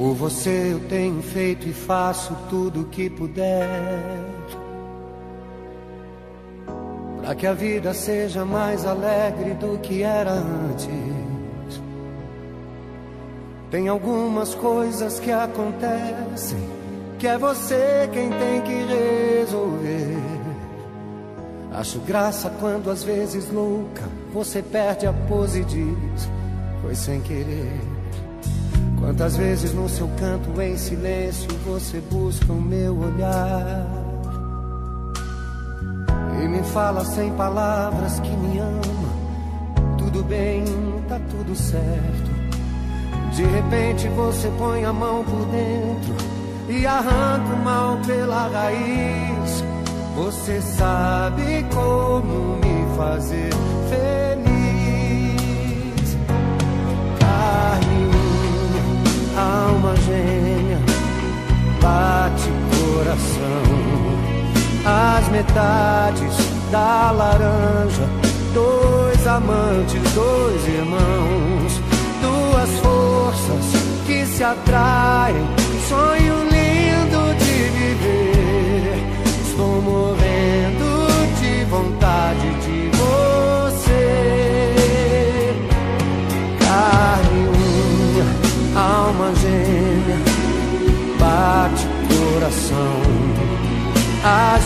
Por você eu tenho feito e faço tudo o que puder. Para que a vida seja mais alegre do que era antes. Tem algumas coisas que acontecem que é você quem tem que resolver. Acho graça quando às vezes louca você perde a pose e diz: Foi sem querer. Quantas vezes no seu canto em silêncio você busca o meu olhar e me fala sem palavras que me ama. Tudo bem, tá tudo certo. De repente você põe a mão por dentro e arranca o mal pela raiz. Você sabe como me fazer feliz. Metades da laranja, dois amantes, dois irmãos, duas forças que se atraem, sonho lindo de viver. Estou morrendo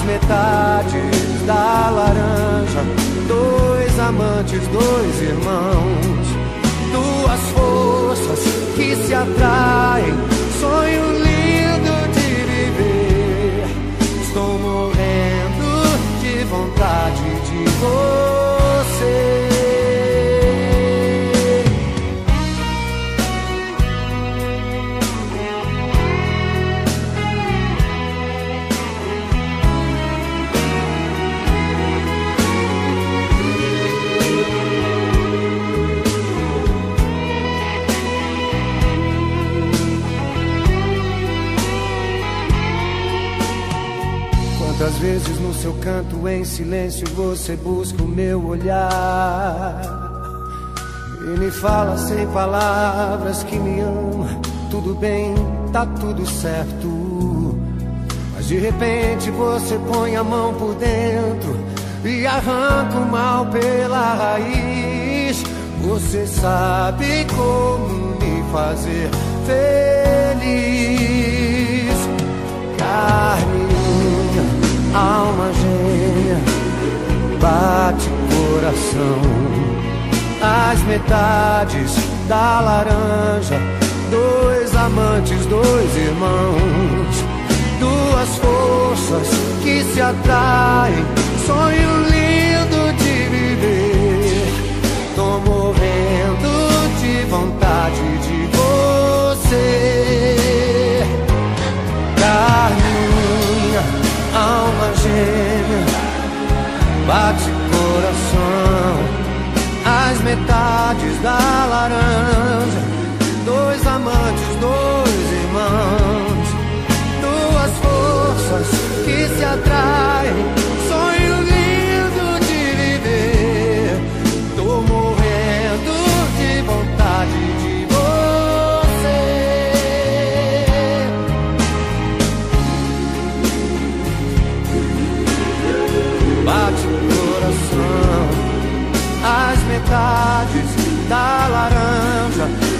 metades da laranja, dois amantes, dois irmãos, duas forças que se atraem, sonho lindo de viver. Estou morrendo de vontade de você. Vezes no seu canto em silêncio você busca o meu olhar e me fala sem palavras que me ama. Tudo bem, tá tudo certo. Mas de repente você põe a mão por dentro e arranca o mal pela raiz. Você sabe como me fazer feliz. Carne coração. As metades da laranja, dois amantes, dois irmãos, duas forças que se atraem, sonho laranja, dois amantes, dois irmãos, duas forças que se atraem, sonho lindo de viver, tô morrendo de vontade de bate o coração, as metades da laranja.